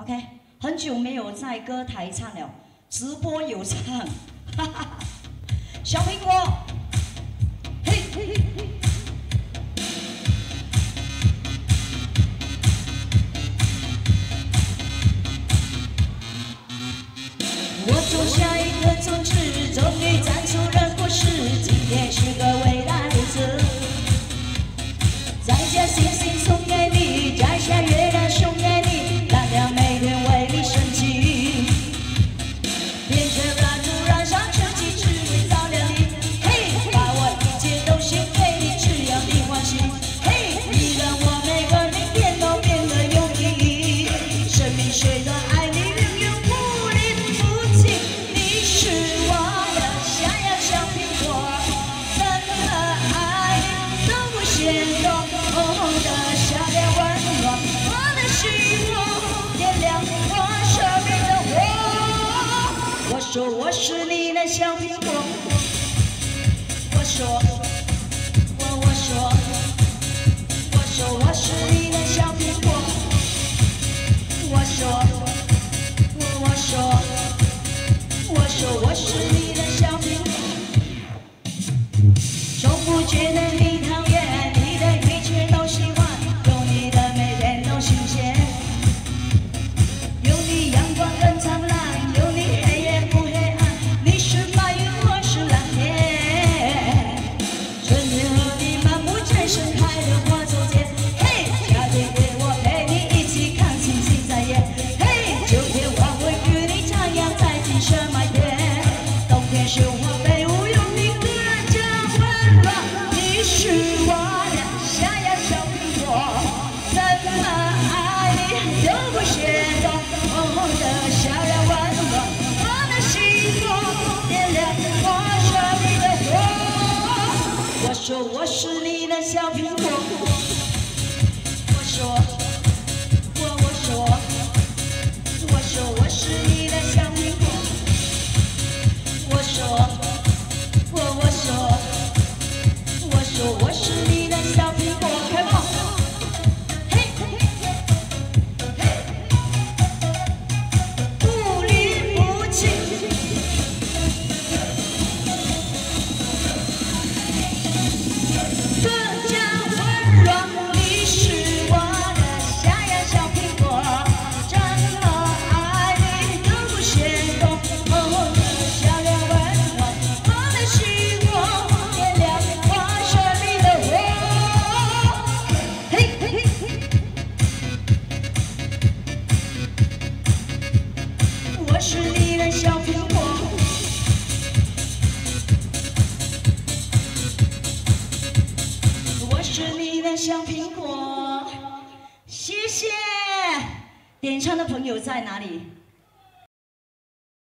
OK，很久没有在歌台唱了，直播有唱，哈哈，小美。我是你的小苹果，我说，我我说，我说我是你的小苹果，我说。都不嫌脏，红红的小脸温暖我的心房，点亮我生命的火。我说我是你的小苹果。我是你的小苹果我是你的小苹果。谢谢。点唱的朋友在哪里？